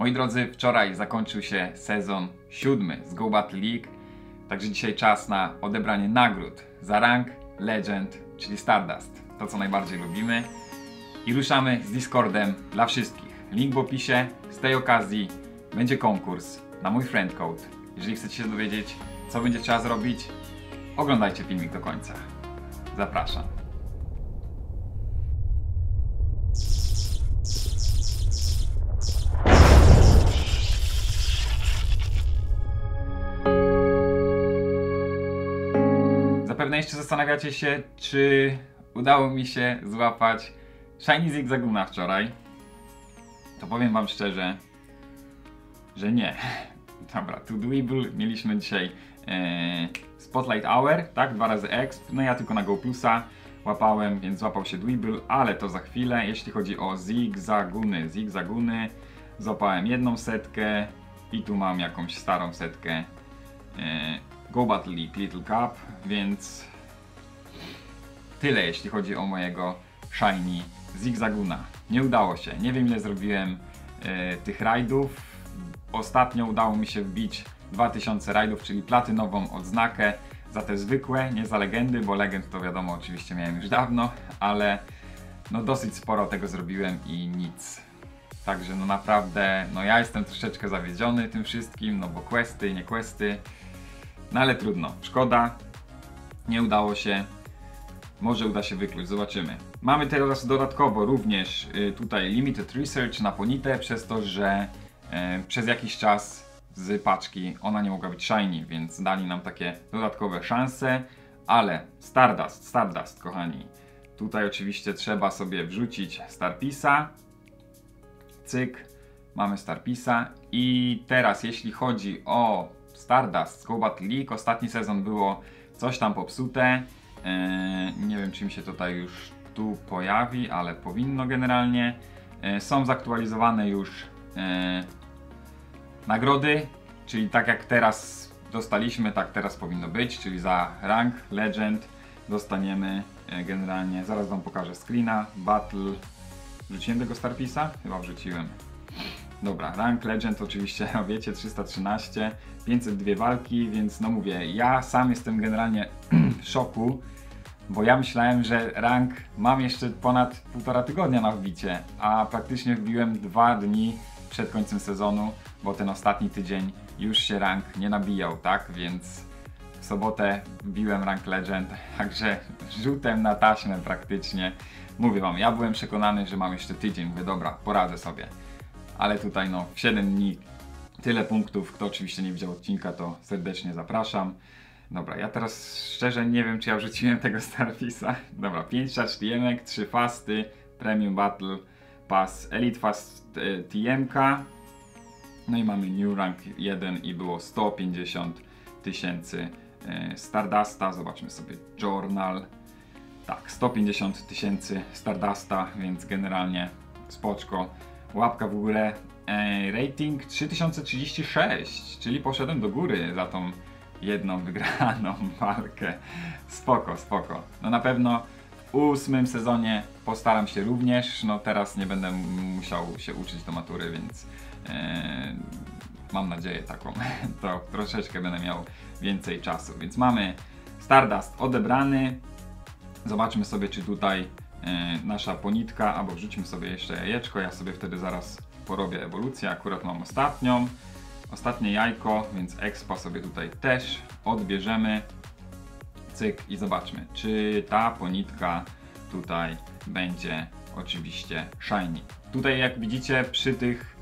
Moi drodzy, wczoraj zakończył się sezon siódmy z Go Battle League, także dzisiaj czas na odebranie nagród za rank Legend, czyli Stardust, to co najbardziej lubimy. I ruszamy z Discordem dla wszystkich. Link w opisie. Z tej okazji będzie konkurs na mój friend code. Jeżeli chcecie się dowiedzieć, co będzie trzeba zrobić, oglądajcie filmik do końca. Zapraszam. Zastanawiacie się, czy udało mi się złapać Shiny Zigzaguna wczoraj. To powiem wam szczerze, że nie. Dobra, to Dweeble mieliśmy dzisiaj e, Spotlight Hour, tak? Dwa razy exp. No ja tylko na Go Plusa łapałem, więc złapał się Dweeble, ale to za chwilę. Jeśli chodzi o Zigzaguny, Zigzaguny, złapałem jedną setkę i tu mam jakąś starą setkę e, Go Battle League Little Cup, więc tyle jeśli chodzi o mojego Shiny Zigzaguna. Nie udało się. Nie wiem ile zrobiłem e, tych rajdów. Ostatnio udało mi się wbić 2000 rajdów, czyli platynową odznakę za te zwykłe, nie za legendy, bo legend to wiadomo oczywiście miałem już dawno, ale no dosyć sporo tego zrobiłem i nic. Także no naprawdę, no ja jestem troszeczkę zawiedziony tym wszystkim, no bo questy, nie questy. No ale trudno, szkoda. Nie udało się. Może uda się wykluć, zobaczymy. Mamy teraz dodatkowo również y, tutaj Limited Research na Ponitę, przez to, że y, przez jakiś czas z paczki ona nie mogła być shiny, więc dali nam takie dodatkowe szanse, ale Stardust, Stardust kochani. Tutaj oczywiście trzeba sobie wrzucić Starpisa. Cyk, mamy Starpisa i teraz jeśli chodzi o Stardust Battle League, ostatni sezon było coś tam popsute. Eee, nie wiem, czy mi się tutaj już tu pojawi, ale powinno generalnie. Eee, są zaktualizowane już eee, nagrody, czyli tak jak teraz dostaliśmy, tak teraz powinno być, czyli za rank Legend dostaniemy e, generalnie, zaraz Wam pokażę screena, Battle, wrzuciłem tego Starpisa? Chyba wrzuciłem. Dobra, rank Legend oczywiście, no wiecie, 313, 502 walki, więc no mówię, ja sam jestem generalnie w szoku, bo ja myślałem, że rank mam jeszcze ponad półtora tygodnia na wbicie, a praktycznie wbiłem dwa dni przed końcem sezonu, bo ten ostatni tydzień już się rank nie nabijał, tak? Więc w sobotę wbiłem rank Legend, także rzutem na taśmę praktycznie. Mówię wam, ja byłem przekonany, że mam jeszcze tydzień, mówię dobra, poradzę sobie. Ale tutaj no, w 7 dni tyle punktów. Kto oczywiście nie widział odcinka, to serdecznie zapraszam. Dobra, ja teraz szczerze nie wiem, czy ja wrzuciłem tego Starfisa. Dobra, 5 charge TM, 3 fasty, Premium Battle Pass, Elite Fast e, TMK. No i mamy New Rank 1 i było 150 tysięcy e, Stardusta. Zobaczmy sobie Journal. Tak, 150 tysięcy Stardusta, więc generalnie spoczko. Łapka w górę. E, rating 3036, czyli poszedłem do góry za tą jedną wygraną walkę. Spoko, spoko. No na pewno w ósmym sezonie postaram się również. No teraz nie będę musiał się uczyć do matury, więc e, mam nadzieję taką. To troszeczkę będę miał więcej czasu. Więc mamy Stardust odebrany. Zobaczmy sobie, czy tutaj nasza ponitka, albo wrzućmy sobie jeszcze jajeczko. Ja sobie wtedy zaraz porobię ewolucję. Akurat mam ostatnią. Ostatnie jajko, więc expa sobie tutaj też odbierzemy. Cyk i zobaczmy, czy ta ponitka tutaj będzie oczywiście shiny. Tutaj jak widzicie przy tych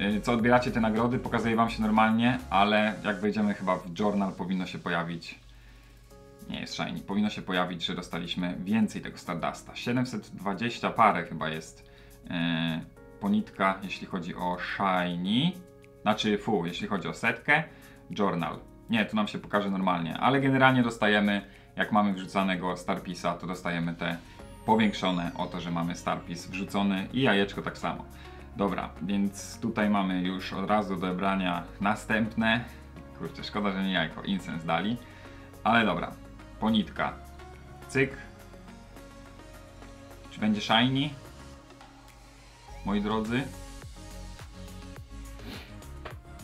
y, co odbieracie te nagrody pokazuje wam się normalnie, ale jak wejdziemy chyba w journal powinno się pojawić nie jest shiny, powinno się pojawić, że dostaliśmy więcej tego Stardusta. 720 parę chyba jest yy, ponitka, jeśli chodzi o shiny. Znaczy, fu, jeśli chodzi o setkę, journal. Nie, tu nam się pokaże normalnie, ale generalnie dostajemy, jak mamy wrzucanego Starpisa, to dostajemy te powiększone o to, że mamy Starpis wrzucony i jajeczko tak samo. Dobra, więc tutaj mamy już od razu do odebrania następne. Kurczę, szkoda, że nie jajko, incens dali. Ale dobra, ponitka. Cyk. Czy będzie shiny? Moi drodzy.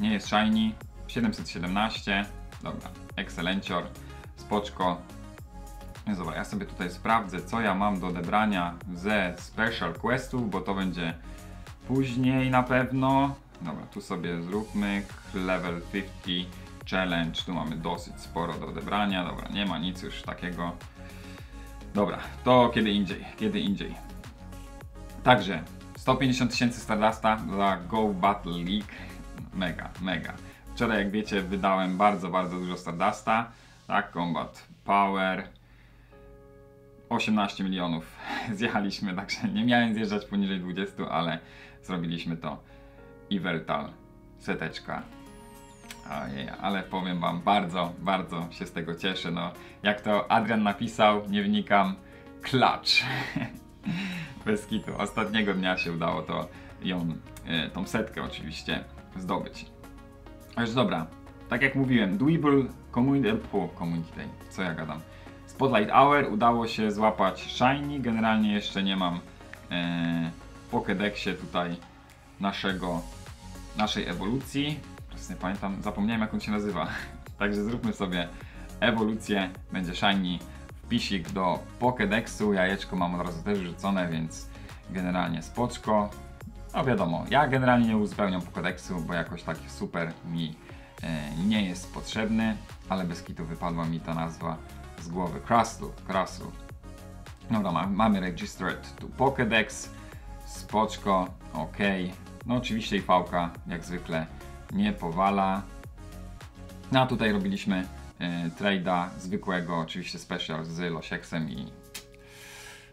nie jest shiny. 717, dobra, Excelencior, spoczko. Dobra, ja sobie tutaj sprawdzę, co ja mam do odebrania ze Special Questów, bo to będzie później na pewno. Dobra, tu sobie zróbmy level 50 challenge. Tu mamy dosyć sporo do odebrania. Dobra, nie ma nic już takiego. Dobra, to kiedy indziej, kiedy indziej. Także 150 tysięcy Stardusta za Go Battle League. Mega, mega. Wczoraj, jak wiecie, wydałem bardzo, bardzo dużo Stardusta. Tak, Combat Power. 18 milionów zjechaliśmy, także nie miałem zjeżdżać poniżej 20, ale zrobiliśmy to. Iwertal, seteczka. Ojej, ale powiem wam, bardzo, bardzo się z tego cieszę. No, jak to Adrian napisał, nie wnikam, klacz. Bez kitu. Ostatniego dnia się udało to ją, e, tą setkę oczywiście zdobyć. Już dobra, tak jak mówiłem, Dweeble Community, po Community co ja gadam. Spotlight Hour udało się złapać Shiny, generalnie jeszcze nie mam e, w Pokédexie tutaj naszego, naszej ewolucji. Nie pamiętam, zapomniałem jak on się nazywa. Także zróbmy sobie ewolucję, będzie Shiny wpisik do Pokédexu, jajeczko mam od razu też rzucone, więc generalnie spoczko. No wiadomo, ja generalnie nie uzupełniam Pokédexu, bo jakoś tak super mi e, nie jest potrzebny, ale bez kitu wypadła mi ta nazwa z głowy. Kraslu, Kraslu. Dobra, ma, mamy Registered to Pokédex, spoczko, ok. No oczywiście i fałka, jak zwykle, nie powala. No a tutaj robiliśmy e, trade'a zwykłego, oczywiście special z Losieksem i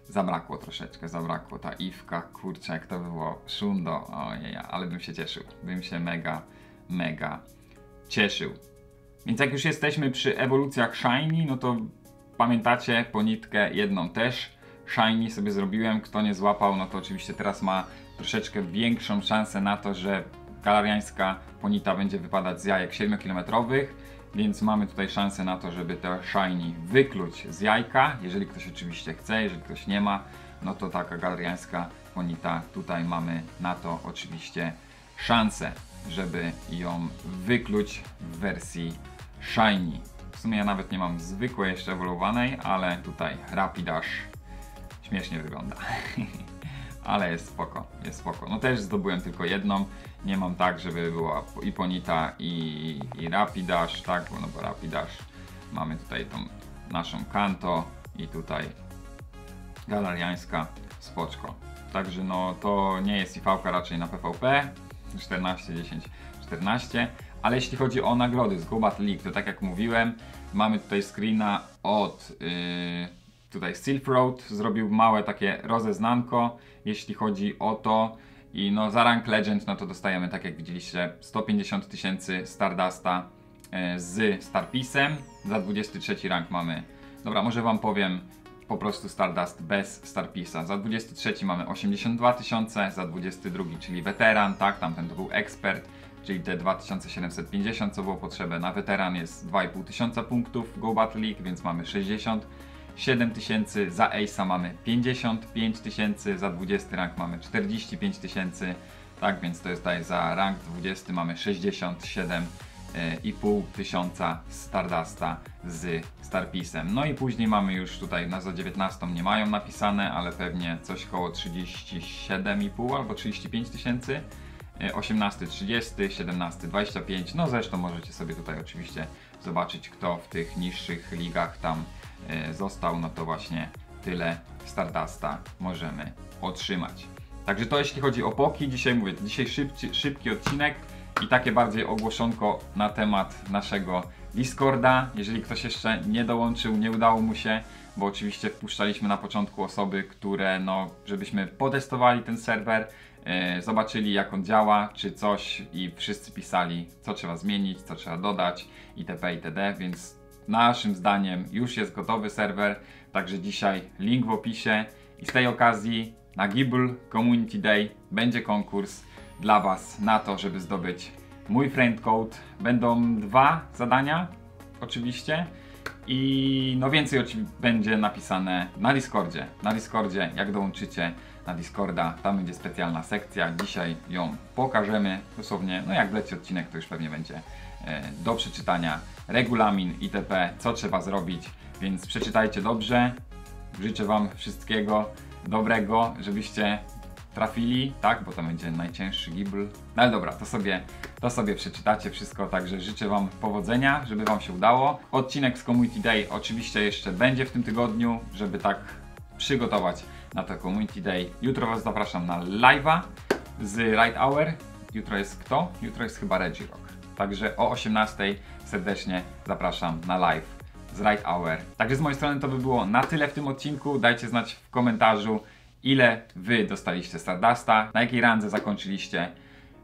zabrakło troszeczkę, zabrakło ta Iwka, kurczę, jak to było, szundo, ojej, ale bym się cieszył, bym się mega, mega cieszył. Więc jak już jesteśmy przy ewolucjach Shiny, no to pamiętacie ponitkę jedną też Shiny sobie zrobiłem, kto nie złapał, no to oczywiście teraz ma troszeczkę większą szansę na to, że galariańska ponita będzie wypadać z jajek 7-kilometrowych, więc mamy tutaj szansę na to, żeby te shiny wykluć z jajka, jeżeli ktoś oczywiście chce, jeżeli ktoś nie ma, no to taka galariańska ponita, tutaj mamy na to oczywiście szansę, żeby ją wykluć w wersji shiny. W sumie ja nawet nie mam zwykłej jeszcze ewoluowanej, ale tutaj Rapidash śmiesznie wygląda. ale jest spoko, jest spoko. No też zdobyłem tylko jedną, nie mam tak, żeby była i Ponita i, i Rapidash, tak, no bo Rapidash mamy tutaj tą naszą Kanto i tutaj galariańska spoczko. Także no to nie jest IV raczej na PvP 14, 10, 14, ale jeśli chodzi o nagrody z Go Battle League, to tak jak mówiłem, mamy tutaj screena od yy, tutaj Silk Road, zrobił małe takie rozeznanko, jeśli chodzi o to i no za rank Legend no to dostajemy tak jak widzieliście 150 tysięcy Stardusta yy, z Starpisem, za 23 rank mamy, dobra może wam powiem po prostu Stardust bez Starpisa. Za 23 mamy 82 tysiące, za 22 czyli weteran, tak, tamten to był ekspert, czyli te 2750 co było potrzebne. Na weteran jest 2,5 tysiąca punktów w Go Battle League, więc mamy 67 tysięcy, za Ace'a mamy 55 tysięcy, za 20 rank mamy 45 tysięcy, tak, więc to jest tutaj za rank 20 mamy 67 i pół tysiąca Stardusta z Starpisem. No i później mamy już tutaj na za 19 nie mają napisane, ale pewnie coś koło 37,5 albo 35 tysięcy. 18 30, 17 25. No zresztą możecie sobie tutaj oczywiście zobaczyć kto w tych niższych ligach tam został, no to właśnie tyle Stardusta możemy otrzymać. Także to jeśli chodzi o poki, dzisiaj mówię, dzisiaj szybki, szybki odcinek i takie bardziej ogłoszonko na temat naszego Discorda. Jeżeli ktoś jeszcze nie dołączył, nie udało mu się, bo oczywiście wpuszczaliśmy na początku osoby, które no, żebyśmy potestowali ten serwer, yy, zobaczyli jak on działa, czy coś i wszyscy pisali, co trzeba zmienić, co trzeba dodać itp. itd. Więc naszym zdaniem już jest gotowy serwer, także dzisiaj link w opisie i z tej okazji na Gibble Community Day będzie konkurs dla Was na to, żeby zdobyć mój friend code. Będą dwa zadania, oczywiście. I no więcej będzie napisane na Discordzie. Na Discordzie, jak dołączycie, na Discorda, tam będzie specjalna sekcja. Dzisiaj ją pokażemy dosłownie, no jak wleci odcinek, to już pewnie będzie e, do przeczytania regulamin itp., co trzeba zrobić, więc przeczytajcie dobrze. Życzę Wam wszystkiego dobrego, żebyście trafili, tak, bo to będzie najcięższy gibl. No ale dobra, to sobie, to sobie przeczytacie wszystko, także życzę Wam powodzenia, żeby Wam się udało. Odcinek z Community Day oczywiście jeszcze będzie w tym tygodniu, żeby tak przygotować na to Community Day. Jutro Was zapraszam na live'a z Right Hour. Jutro jest kto? Jutro jest chyba Reggie Rock. Także o 18 serdecznie zapraszam na live z Right Hour. Także z mojej strony to by było na tyle w tym odcinku. Dajcie znać w komentarzu, ile wy dostaliście Stardusta, na jakiej randze zakończyliście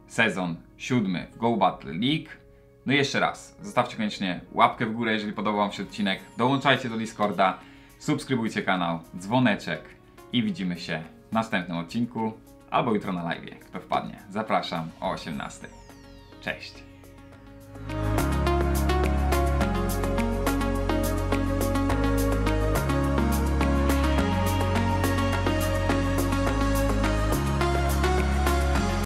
sezon siódmy w Go Battle League. No i jeszcze raz, zostawcie koniecznie łapkę w górę, jeżeli podobał Wam się odcinek. Dołączajcie do Discorda, subskrybujcie kanał, dzwoneczek i widzimy się w następnym odcinku albo jutro na live, kto wpadnie. Zapraszam o 18. Cześć!